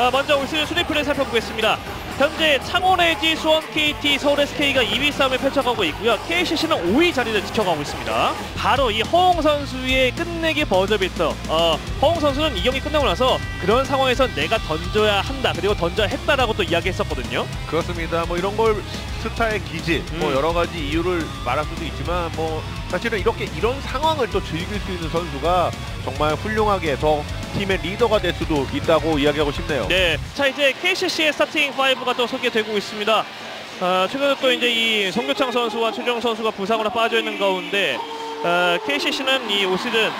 아, 먼저 올 시즌 순위 플레이 살펴보겠습니다. 현재 창원 LG, 수원 KT, 서울 SK가 2위 싸움을 펼쳐가고 있고요. KCC는 5위 자리를 지켜가고 있습니다. 바로 이 허웅 선수의 끝내기 버저비터. 어, 허웅 선수는 이 경기 끝나고 나서 그런 상황에서 내가 던져야 한다 그리고 던져야 했다라고 또 이야기했었거든요. 그렇습니다. 뭐 이런 걸 스타의 기질, 뭐 음. 여러 가지 이유를 말할 수도 있지만 뭐 사실은 이렇게 이런 상황을 또 즐길 수 있는 선수가 정말 훌륭하게 더 팀의 리더가 될 수도 있다고 이야기하고 싶네요. 네, 자 이제 KCC의 starting 5가 또 소개되고 있습니다. 어, 최근에 또 이제 이 송교창 선수와 최준용 선수가 부상으로 빠져 있는 가운데 어, KCC는 이 올 시즌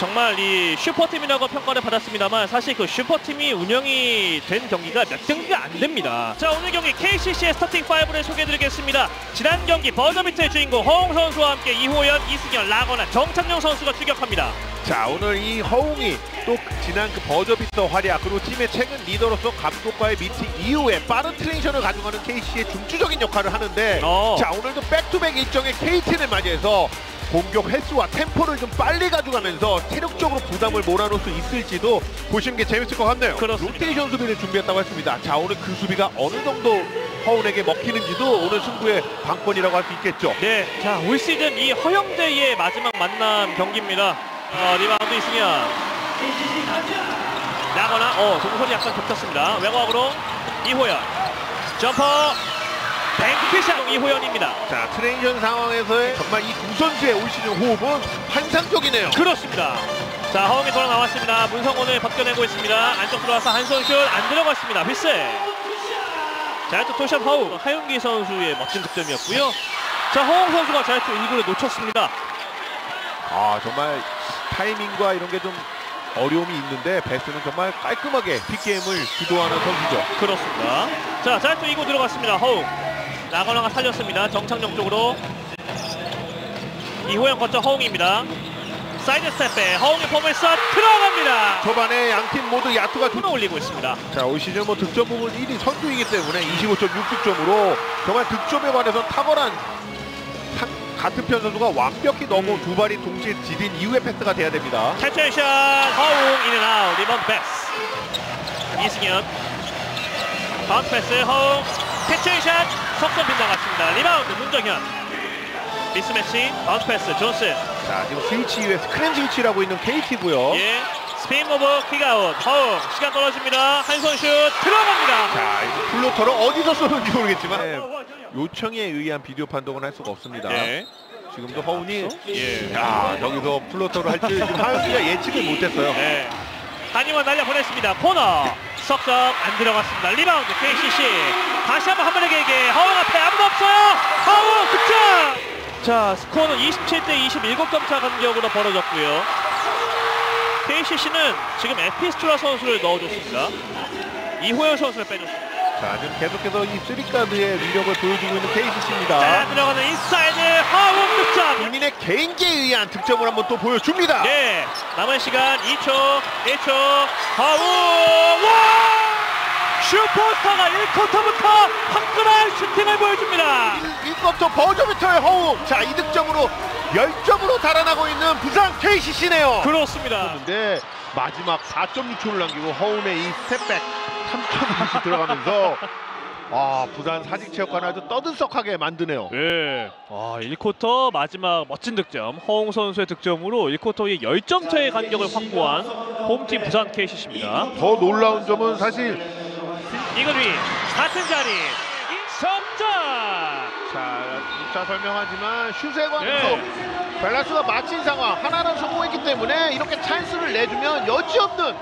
정말 이 슈퍼팀이라고 평가를 받았습니다만 사실 그 슈퍼팀이 운영이 된 경기가 몇 경기가 안 됩니다. 자 오늘 경기 KCC의 starting 5를 소개해드리겠습니다. 지난 경기 버저비터의 주인공 허웅 선수와 함께 이호연, 이승현, 라건아 정창영 선수가 출격합니다. 자 오늘 이 허웅이 또 지난 그 버저비터 활약 그리고 팀의 최근 리더로서 감독과의 미팅 이후에 빠른 transition을 가져가는 KCC의 중추적인 역할을 하는데 어. 자 오늘도 back-to-back 일정의 KT를 맞이해서 공격 횟수와 템포를 좀 빨리 가져가면서 체력적으로 부담을 몰아놓을 수 있을지도 보시는 게 재밌을 것 같네요. 그렇습니다. 로테이션 수비를 준비했다고 했습니다. 자 오늘 그 수비가 어느 정도 허운에게 먹히는지도 오늘 승부의 관건이라고 할 수 있겠죠. 네, 자 올 시즌 이 허영대의 마지막 만남 경기입니다. 어, 리바운드 있으면 나거나 어 동선이 약간 겹쳤습니다. 외곽으로 이호연 점퍼 뱅크샷 이호연입니다. 자 트레이션 상황에서의 정말 이 두 선수의 올 시즌 호흡은 환상적이네요. 그렇습니다. 자 허영이 돌아 나왔습니다. 문성훈을 벗겨내고 있습니다. 안쪽 들어와서 한손 슛안 들어갔습니다. 휘슬. 자이트 토샷 허우 하윤기 선수의 멋진 득점이었고요. 자 허웅 선수가 자이트 1구를 놓쳤습니다. 아 정말 타이밍과 이런 게 좀 어려움이 있는데 베스는 정말 깔끔하게 빅게임을 주도하는 선수죠. 그렇습니다. 자, 자이트 2구 들어갔습니다. 허웅. 나가나가 살렸습니다. 정창용 쪽으로. 이호영 거쳐 허웅입니다. 사이드 스텝에 허웅의 폼을 쏴 들어갑니다. 초반에 양팀 모두 야투가 좋... 끊어 올리고 있습니다. 자, 올 시즌 뭐 득점 부분 1위 선두이기 때문에 25.6득점으로 정말 득점에 관해서 탁월한 상- 같은 편 선수가 완벽히 너무 두 발이 동시에 디딘 이후의 패스가 돼야 됩니다. 캐치샷 허웅 인앤아웃 리번 패스. 이승현. 바운드 패스 허웅. 캐치샷 석선 빗나갔습니다. 리바운드 문정현. 미스매치 바운드 패스 존슨. 자, 지금 스위치 이후에 스크린 스위치라고 있는 KT고요. 예. 스피인 모브 킥아웃. 허웅 시간 떨어집니다. 한 손 슛 들어갑니다. 자, 이거 floater를 어디서 쏘는지 모르겠지만 네, 요청에 의한 비디오 판독은 할 수가 없습니다. 네. 지금도 허웅이 예. 야, 여기서 floater를 할지 지금 하윤기가 예측을 못했어요. 네. 한희원 날려 보냈습니다. 코너. 석점 안 들어갔습니다. 리바운드 KCC 다시 한번 한 번에 길게 허웅 앞에 아무도 없어요. 허웅 득점! 자 스코어는 27대 27점 차 간격으로 벌어졌고요 KCC는 지금 에피스톨라 선수를 넣어줬습니다 이호연 선수를 빼줬습니다 자, 지금 계속해서 이 three guard의 위력을 보여주고 있는 자 KCC입니다. 들어가는 인사이드 허웅 득점 본인의 개인기에 의한 득점을 한번 또 보여줍니다. 네, 남은 시간 2초, 1초, 허웅, 와! 슈퍼스타가 1쿼터부터 화끈한 슈팅을 보여줍니다. 1쿼터 버저비터의 허웅. 자, 이 득점으로 10점으로 달아나고 있는 부산 KCC네요. 그렇습니다. 그런데 마지막 4.6초를 남기고 허웅의 이 step back 3점이 들어가면서 아, 부산 사직체육관 아주 떠들썩하게 만드네요. 네, 와, 1쿼터 마지막 멋진 득점, 허웅 선수의 득점으로 1쿼터의 10점 차의 간격을 확보한 홈팀 부산 KCC입니다. 더 놀라운 점은 사실 위, 같은 자리! 자, 자 설명하지만 슛에 관해서 네. 밸런스가 맞힌 상황 하나는 성공했기 때문에 이렇게 찬스를 내주면 여지없는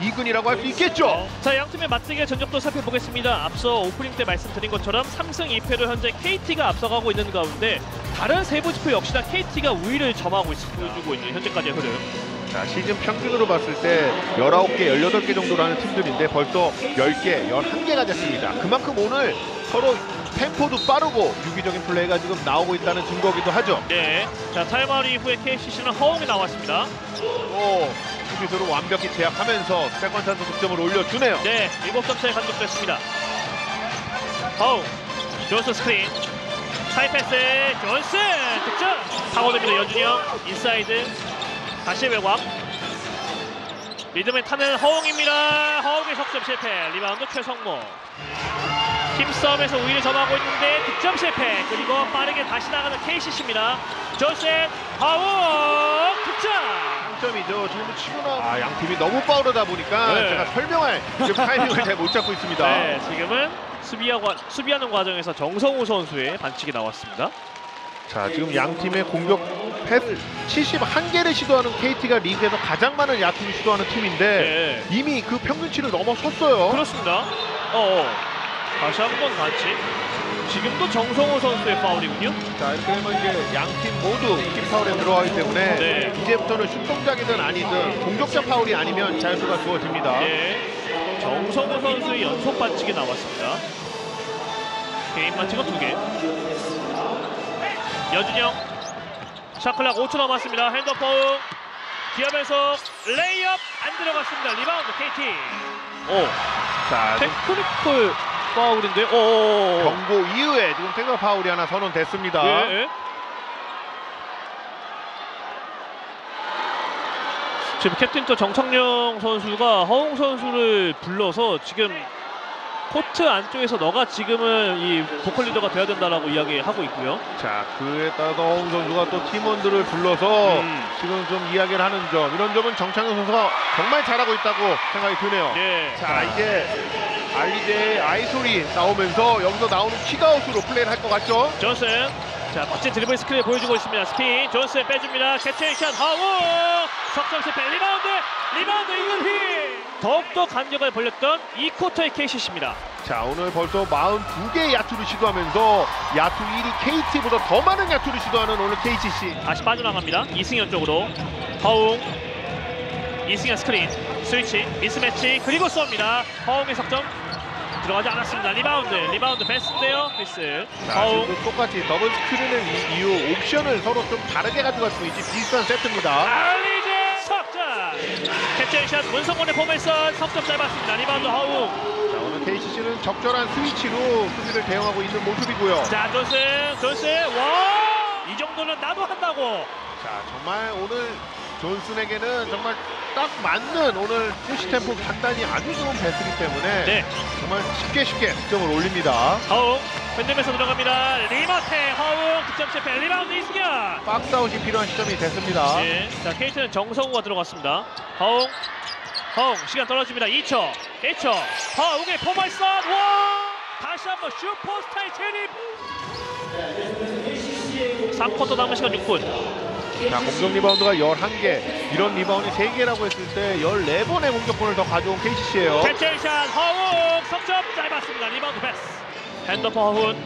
이근이라고 할 수 있겠죠. 자, 양 팀의 맞대결 전적도 살펴보겠습니다. 앞서 오프닝 때 말씀드린 것처럼 3승 2패로 현재 KT가 앞서가고 있는 가운데 다른 세부 지표 역시나 KT가 우위를 점하고 있습니다. 보여주고 있는 현재까지의 흐름. 자, 시즌 평균으로 봤을 때 19개, 18개 정도라는 팀들인데 벌써 10개, 11개가 됐습니다. 그만큼 오늘 서로 템포도 빠르고 유기적인 플레이가 지금 나오고 있다는 증거기도 하죠. 네. 자, 타임아웃 이후에 KCC는 허웅이 나왔습니다. 또 수비수를 완벽히 제압하면서 second chance 득점을 올려주네요. 네, 7점 차의 간격됐습니다. 허웅, 존슨 스크린. 사이 패스, 존슨 득점. 파고듭니다, 여준영. 인사이드. 다시 외곽. 리듬을 타는 허웅입니다. 허웅의 석점 실패. 리바운드 최성모. 힘싸움에서 우위를 점하고 있는데 득점 실패. 그리고 빠르게 다시 나가는 KCC입니다. 조셉 허웅 득점. 점이죠. 지금 치고 나온 아, 양 팀이 너무 빠르다 보니까 네. 제가 설명할 지금 타이밍을 잘 못 잡고 있습니다. 네, 지금은 수비하고, 수비하는 과정에서 정성우 선수의 반칙이 나왔습니다. 자, 지금 양 팀의 공격 패스 71개를 시도하는 KT가 리그에서 가장 많은 야투를 시도하는 팀인데 네. 이미 그 평균치를 넘어섰어요. 그렇습니다. 어, 다시 한 번 반칙. 지금도 정성호 선수의 파울이군요. 자, 이렇게 되면 이제 양팀 모두 팀 파울에 들어가기 때문에 네. 이제부터는 슛 동작이든 아니든 공격적 파울이 아니면 자유수가 주어집니다. 예. 정성호 선수의 연속 반칙이 나왔습니다. 개인 반칙은 두 개. 여준영. 샤클락 5초 남았습니다. 핸드포. 기아 변속 레이업 안 들어갔습니다. 리바운드 KT. 오, 자, 테크니컬 파울인데. 오. 경고 이후에 지금 tech 파울이 하나 선언됐습니다. 예, 예. 지금 캡틴 또 정창영 선수가 허웅 선수를 불러서 지금 코트 안쪽에서 너가 지금은 이 보컬 리더가 돼야 된다라고 이야기하고 있고요. 자, 그에 따라서 허웅 선수가 또 팀원들을 불러서 음. 지금 좀 이야기를 하는 점 이런 점은 정창영 선수가 정말 잘하고 있다고 생각이 드네요. 예. 자, 이제 알리제의 isol이 나오면서 여기서 나오는 kick out으로 플레이를 할 것 같죠? 존슨. 자, 멋진 드리블 스킬을 보여주고 있습니다. 스핀. 존슨 빼줍니다. 캐치샷 하우. 석점 실패. 리바운드. 리바운드 이근휘. 더욱더 간격을 벌렸던 이 쿼터의 KCC입니다. 자, 오늘 벌써 42개의 야투를 시도하면서 야투 1위 KT보다 더 많은 야투를 시도하는 오늘 KCC. 다시 빠져나갑니다. 이승현 쪽으로 허웅 이승현 스크린 스위치 미스매치 그리고 쏩니다. 허웅의 석점 들어가지 않았습니다. 리바운드 리바운드 배스인데요. 미스 자, 허웅 똑같이 더블 스크린을 이- 이후 옵션을 서로 좀 다르게 가져갈 수 있지 비슷한 세트입니다. catch shot 문성곤의 포물선 석점 짧았습니다. 리바운드 허웅 자, 오늘 KCC는 적절한 스위치로 수비를 대응하고 있는 모습이고요. 자 존슨 존슨 와 이 정도는 나도 한다고 자, 정말 오늘 존슨에게는 정말 딱 맞는 오늘 push 템포 판단이 아주 좋은 패스이기 때문에 네 정말 쉽게 쉽게 득점을 올립니다. 허웅 흔들면서 들어갑니다. 림 앞에 허웅 득점 실패 리바운드 이승현 박스아웃이 필요한 시점이 됐습니다. 네. 자, KT는 정성우가 들어갔습니다. 허웅, 허웅 시간 떨어집니다. 2초, 1초. 허웅의 포물선 와! 다시 한번 슈퍼스타의 재림. 3쿼터 남은 시간 6분. 자, 공격 리바운드가 11개, 이런 리바운드 3개라고 했을 때 14번의 공격권을 더 가져온 KCC예요. catch shot 허웅 석점 짧았습니다. 리바운드 패스. handoff 허훈.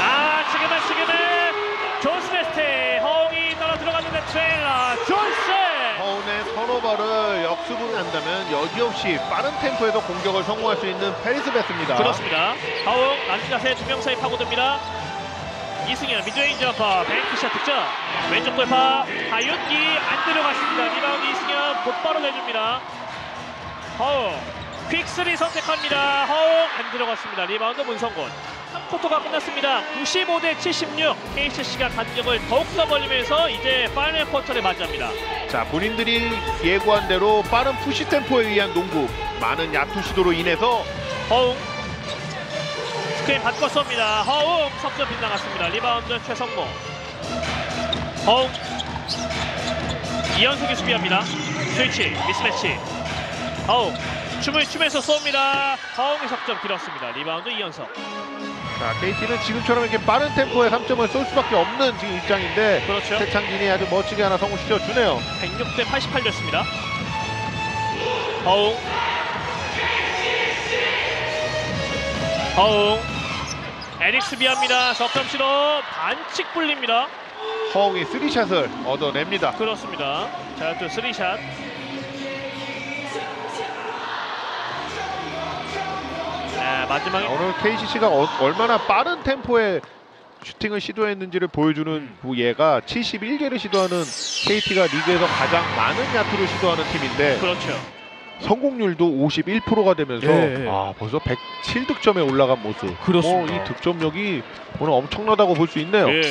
아 지금은 지금은 존슨 배스 허웅이 따라 들어갔는데 트레일러 존슨. 허훈의 turnover를 역습을 한다면 여지없이 빠른 템포에서 공격을 성공할 수 있는 패리스 배스입니다. 그렇습니다. 허웅 앉은 자세 두명 사이 파고듭니다. 이승현 mid-range jumper bank shot 득점 왼쪽 돌파 하윤기 안 들어갔습니다. 리바운드 이승현 곧바로 내줍니다. 허웅 quick three 선택합니다. 허웅 안 들어갔습니다. 리바운드 문성곤 3쿼터가 끝났습니다. 95 대 76 KCC가 간격을 더욱더 벌리면서 이제 final 쿼터를 맞이합니다. 자, 본인들이 예고한 대로 빠른 push 템포에 의한 농구, 많은 야투 시도로 인해서 허웅 스크린 받고 쏩니다. 허웅 석점 빗나갔습니다. 리바운드 최성모 허웅 이현석이 수비합니다. 스위치 미스매치 허웅 춤을 추면서 쏩니다. 허웅의 석점 길었습니다. 리바운드 이현석 자, KT는 지금처럼 이렇게 빠른 템포에 3점을 쏠 수밖에 없는 지금 입장인데 그렇죠. 최창진이 아주 멋지게 하나 성공시켜 주네요. 106대 88 됐습니다. 허웅 허웅 에릭 수비합니다. 석점 시도 반칙 불립니다. 허웅이 three shot을 얻어냅니다. 그렇습니다. 자, 또 three shot. 마지막에 오늘 KCC가 어- 얼마나 빠른 템포의 슈팅을 시도했는지를 보여주는 그 예가 71개를 시도하는 KT가 리그에서 가장 많은 야투를 시도하는 팀인데 그렇죠. 성공률도 51%가 되면서 예, 예. 아 벌써 107득점에 올라간 모습. 그렇습니다. 뭐이 득점력이 오늘 엄청나다고 볼 수 있네요. 예.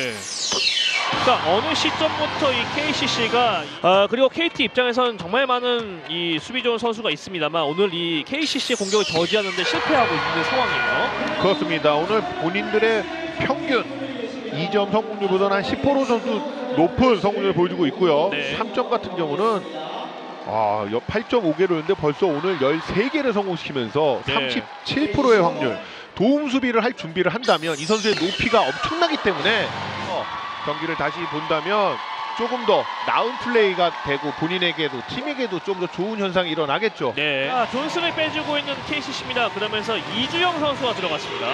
그러니까 어느 시점부터 이 KCC가 아, 그리고 KT 입장에서는 정말 많은 이 수비 좋은 선수가 있습니다만 오늘 이 KCC의 공격을 저지하는데 실패하고 있는 상황이에요. 그렇습니다. 오늘 본인들의 평균 2점 성공률보다는 한 10% 정도 높은 성공률을 보여주고 있고요. 네. 3점 같은 경우는 아, 8.5개로였는데 벌써 오늘 13개를 성공시키면서 네. 37%의 확률. 도움 수비를 할 준비를 한다면 이 선수의 높이가 엄청나기 때문에 어, 경기를 다시 본다면 조금 더 나은 플레이가 되고 본인에게도 팀에게도 좀 더 좋은 현상이 일어나겠죠. 네. 아, 존슨을 빼주고 있는 KCC입니다. 그러면서 이주영 선수가 들어갔습니다.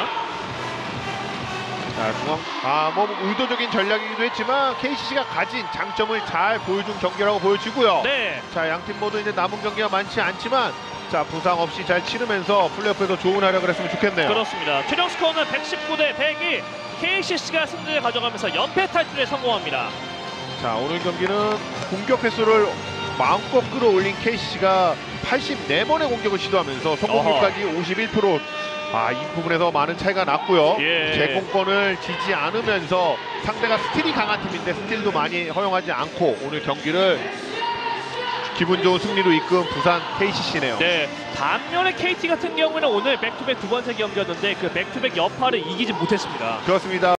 자, 중앙 아, 뭐 의도적인 전략이기도 했지만 KCC가 가진 장점을 잘 보여준 경기라고 보여지고요. 네. 자, 양 팀 모두 이제 남은 경기가 많지 않지만 자, 부상 없이 잘 치르면서 플레이오프에서 좋은 활약을 했으면 좋겠네요. 그렇습니다. 최종 스코어는 119 대 102. KCC가 승리를 가져가면서 연패 탈출에 성공합니다. 자, 오늘 경기는 공격 횟수를 마음껏 끌어올린 KCC가 84번의 공격을 시도하면서 성공률까지 51%. 아, 이 부분에서 많은 차이가 났고요. 예. 제공권을 지지 않으면서 상대가 스틸이 강한 팀인데 스틸도 많이 허용하지 않고 오늘 경기를 기분 좋은 승리로 이끈 부산 KCC네요. 네. 반면에 KT 같은 경우는 오늘 back-to-back 두 번째 경기였는데 그 back-to-back 여파를 이기지 못했습니다. 그렇습니다.